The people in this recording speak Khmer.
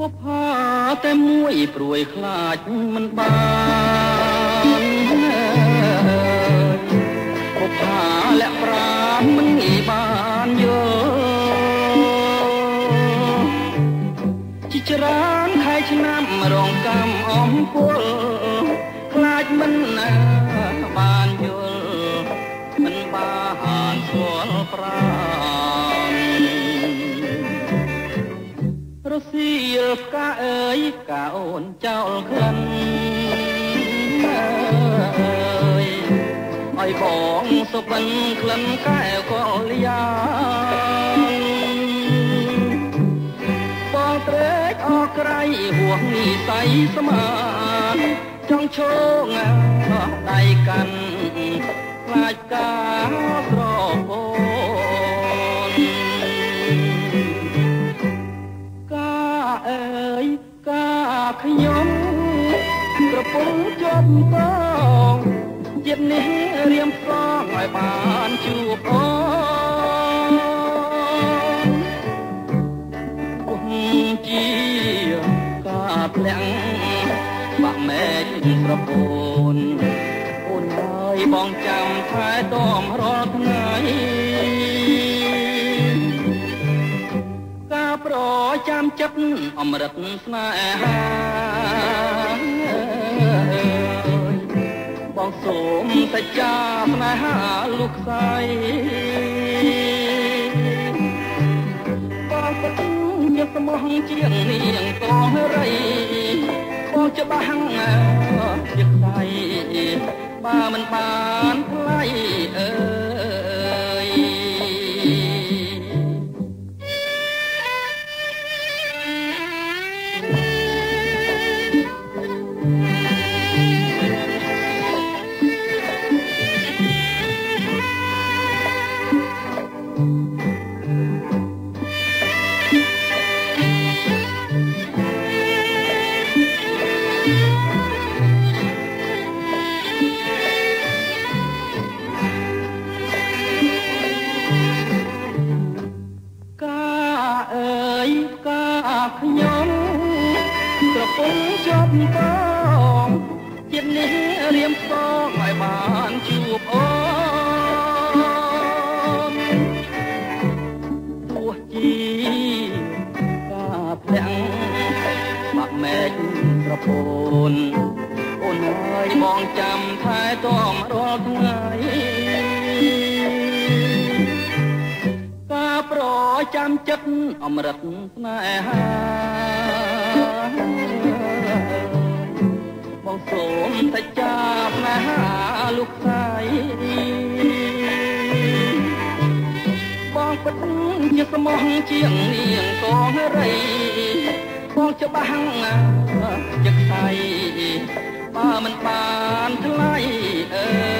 បុផាតែមួយព្រួយខ្លាចមិនបានបុផាលាក់ប្រាំមិនងាយបានយល់ជាច្រើនខែឆ្នាំរងកម្មអំពលខ្លាចមិនណាបានយល់មិនបានស្គាល់ប្រា រសៀលផ្កាអើយផ្កាអូនចោលក្លិនអើយឲ្យបងសុបិនក្លិនកែវកលយាបងត្រេកអរក្រៃហួងនិស័យស្មានចង់ឈោងដៃកាន់ខ្លាចការ ខ្ញុំប្រពន្ធជាប់តងចិត្តនេះរៀមផ្សងឲ្យបានជួបអូនគុំជាកាផ្លាំងបាក់មែកប្រពន្ធអូនហើយបងចាំថែទាំរាល់ថ្ងៃ ចាំចិត្តអមរិតស្នេហាបងសូមសច្ចាស្នេហាលោកស្រីបងពិតជាស្មោះជាងនាងកងរីបងច្បាស់ជាខ្សៃបើមិនបាន ខ្ញុំក្រពុំជាប់បងជាតិនេះរៀមសងឲ្យបានជួបអូនទោះជាការផ្ទាំងបាក់មែកប្រពន្ធអូនហើយបងចាំថែទាំរាល់ថ្ងៃ ចាំចិត្តអមរិតស្នេហាបងសូមតែចាស្នេហាលោកស្រីបងពិតជាស្មោះជាងនាងកងរីបងច្បាស់ណាស់ចិត្តស្អីបើមិនបានថ្លៃអើ